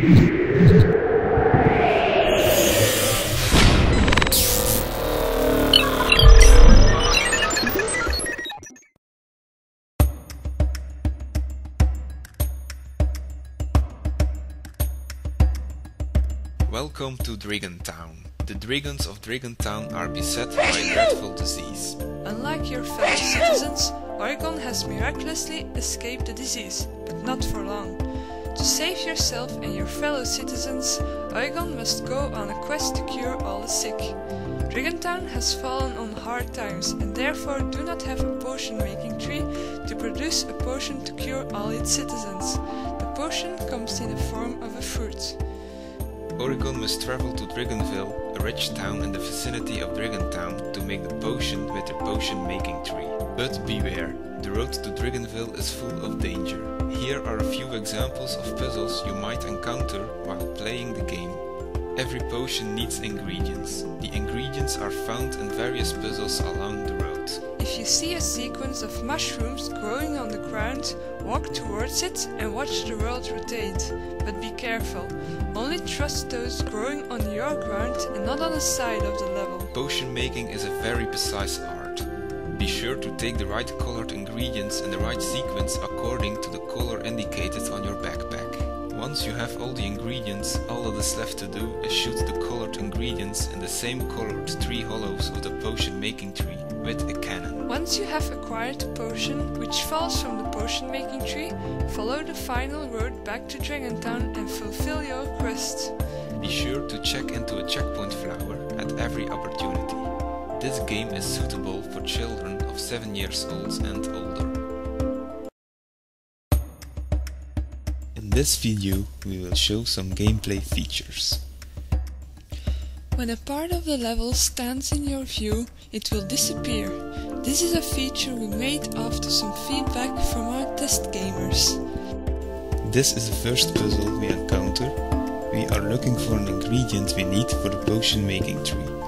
Welcome to Dragon Town. The dragons of Dragon Town are beset by a dreadful disease. Unlike your fellow citizens, Dregon has miraculously escaped the disease, but not for long. To save yourself and your fellow citizens, Dregon must go on a quest to cure all the sick. Dragontown has fallen on hard times and therefore do not have a potion making tree to produce a potion to cure all its citizens. The potion comes in the form of a fruit. Dregon must travel to Dragonville, rich town in the vicinity of Dragontown, to make the potion with the potion making tree. But beware, the road to Dragonville is full of danger. Here are a few examples of puzzles you might encounter while playing the game. Every potion needs ingredients. The ingredients are found in various puzzles along the road. If you see a sequence of mushrooms growing ground, walk towards it and watch the world rotate. But be careful, only trust those growing on your ground and not on the side of the level. Potion making is a very precise art. Be sure to take the right colored ingredients in the right sequence according to the color indicated on your backpack. Once you have all the ingredients, all that is left to do is shoot the colored ingredients in the same colored three hollows of the potion making tree with a cannon. Once you have acquired a potion which falls from the potion making tree, follow the final road back to Dragontown and fulfill your quest. Be sure to check into a checkpoint flower at every opportunity. This game is suitable for children of 7 years old and older. In this video we will show some gameplay features. When a part of the level stands in your view, it will disappear. This is a feature we made after some feedback from our test gamers. This is the first puzzle we encounter. We are looking for an ingredient we need for the potion making tree.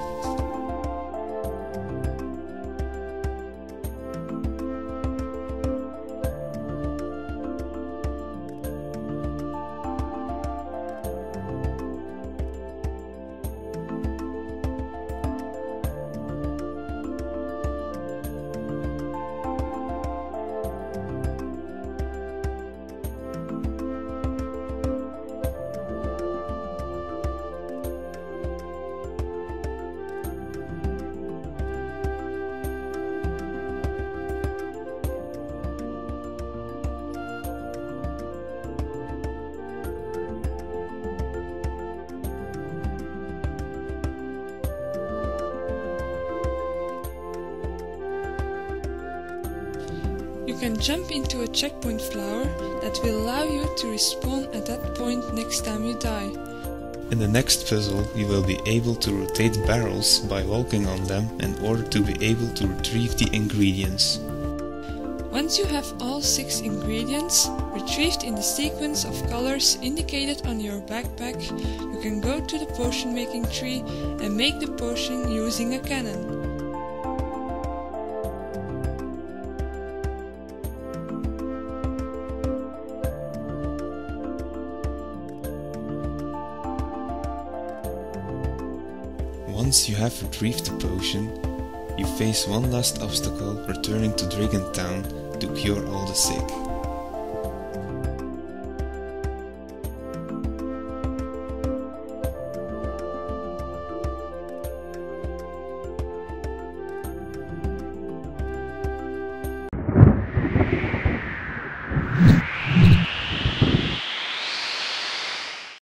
Can jump into a checkpoint flower that will allow you to respawn at that point next time you die. In the next puzzle you will be able to rotate barrels by walking on them in order to be able to retrieve the ingredients. Once you have all six ingredients retrieved in the sequence of colors indicated on your backpack, you can go to the potion making tree and make the potion using a cannon. Once you have retrieved the potion, you face one last obstacle returning to Dragon Town to cure all the sick.